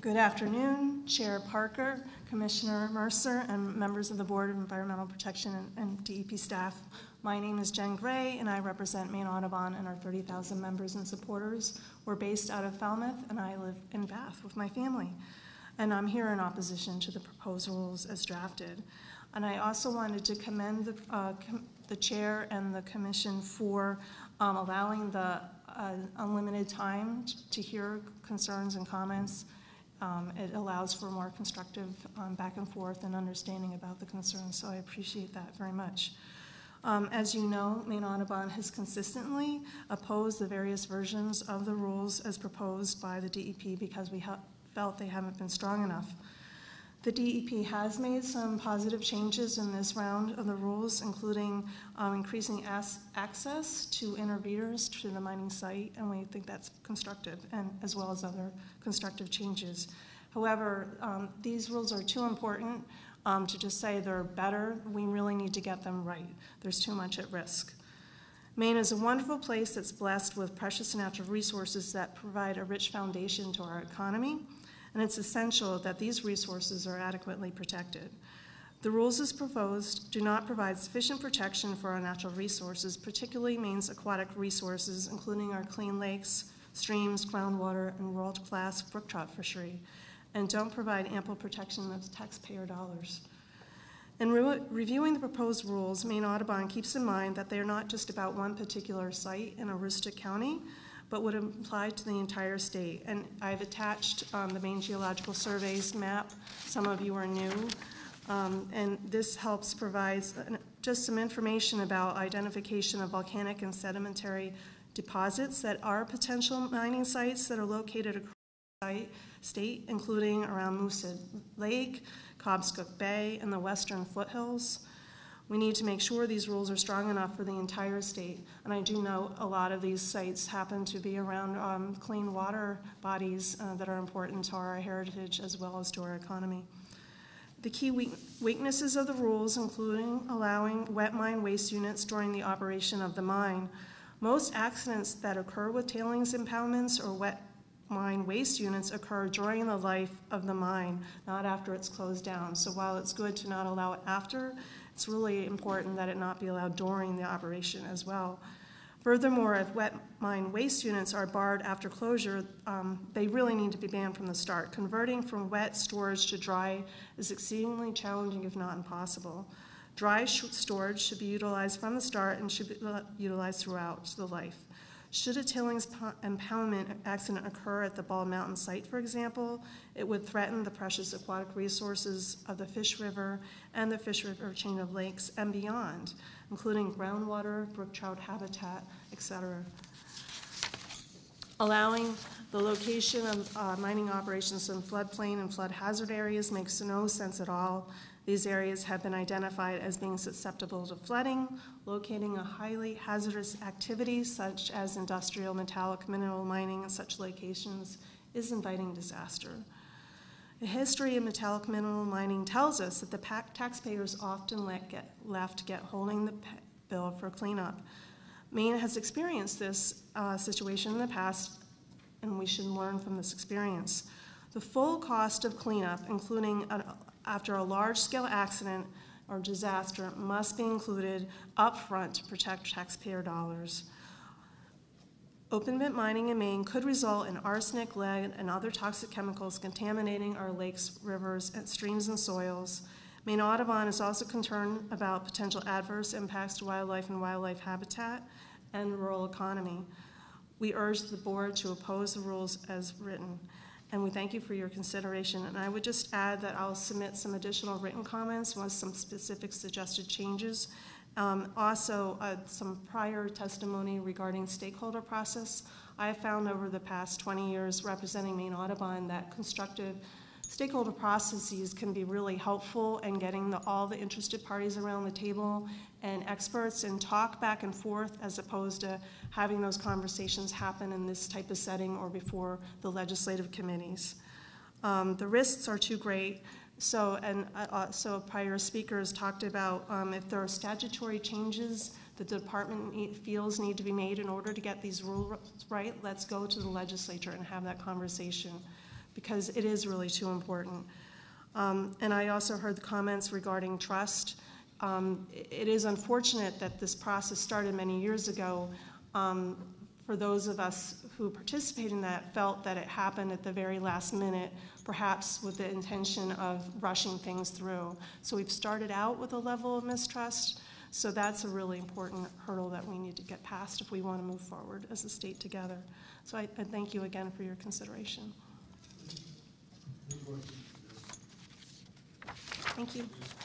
Good afternoon, Chair Parker, Commissioner Mercer, and members of the Board of Environmental Protection and, and DEP staff. My name is Jenn Gray, and I represent Maine Audubon and our 30,000 members and supporters. We're based out of Falmouth, and I live in Bath with my family. And I'm here in opposition to the proposed rules as drafted. And I also wanted to commend the, uh, com- the chair and the commission for um, allowing the uh, unlimited time t- to hear concerns and comments. Um, It allows for more constructive um, back and forth and understanding about the concerns, so I appreciate that very much. Um, As you know, Maine Audubon has consistently opposed the various versions of the rules as proposed by the DEP because we felt they haven't been strong enough. The DEP has made some positive changes in this round of the rules, including um, increasing as- access to interveners to the mining site, and we think that's constructive, and as well as other constructive changes. However, um, these rules are too important um, to just say they're better. We really need to get them right. There's too much at risk. Maine is a wonderful place that's blessed with precious natural resources that provide a rich foundation to our economy and it's essential that these resources are adequately protected. The rules as proposed do not provide sufficient protection for our natural resources, particularly Maine's aquatic resources, including our clean lakes, streams, groundwater, and world class brook trout fishery, and don't provide ample protection of taxpayer dollars. In re- reviewing the proposed rules, Maine Audubon keeps in mind that they are not just about one particular site in Aroostook County, but would apply to the entire state. And I've attached um, the Maine Geological Surveys map. Some of you are new. Um, and this helps provide just some information about identification of volcanic and sedimentary deposits that are potential mining sites that are located across the state, including around Moosehead Lake, Cobscook Bay, and the western foothills. We need to make sure these rules are strong enough for the entire state. And I do know a lot of these sites happen to be around um, clean water bodies uh, that are important to our heritage as well as to our economy. The key weaknesses of the rules, including allowing wet mine waste units during the operation of the mine. Most accidents that occur with tailings impoundments or wet mine waste units occur during the life of the mine, not after it's closed down. So while it's good to not allow it after, it's really important that it not be allowed during the operation as well. Furthermore, if wet mine waste units are barred after closure, um, they really need to be banned from the start. Converting from wet storage to dry is exceedingly challenging, if not impossible. Dry sh- storage should be utilized from the start and should be utilized throughout the life. Should a tailings impoundment accident occur at the Bald Mountain site, for example, it would threaten the precious aquatic resources of the Fish River and the Fish River chain of lakes and beyond, including groundwater, brook trout habitat, etc. Allowing the location of uh, mining operations in floodplain and flood hazard areas makes no sense at all. These areas have been identified as being susceptible to flooding, locating a highly hazardous activity such as industrial metallic mineral mining in such locations is inviting disaster. The history of metallic mineral mining tells us that the taxpayers often let get, left get holding the bill for cleanup. Maine has experienced this uh, situation in the past, and we should learn from this experience. The full cost of cleanup, including after a large scale accident or disaster must be included upfront to protect taxpayer dollars. Open pit mining in Maine could result in arsenic, lead, and other toxic chemicals contaminating our lakes, rivers, and streams and soils. Maine Audubon is also concerned about potential adverse impacts to wildlife and wildlife habitat and rural economy. We urge the board to oppose the rules as written and we thank you for your consideration. And I would just add that I'll submit some additional written comments with some specific suggested changes. Um, also, uh, some prior testimony regarding stakeholder process. I have found over the past 20 years representing Maine Audubon that constructive stakeholder processes can be really helpful in getting the, all the interested parties around the table and experts and talk back and forth as opposed to having those conversations happen in this type of setting or before the legislative committees. Um, the risks are too great. So, and uh, uh so prior speakers talked about um, if there are statutory changes that the department feels need to be made in order to get these rules right, let's go to the legislature and have that conversation. Because it is really too important. Um, And I also heard the comments regarding trust. Um, It is unfortunate that this process started many years ago. Um, For those of us who participated in that, felt that it happened at the very last minute, perhaps with the intention of rushing things through. So we've started out with a level of mistrust, so that's a really important hurdle that we need to get past if we want to move forward as a state together. So I I thank you again for your consideration. Thank you.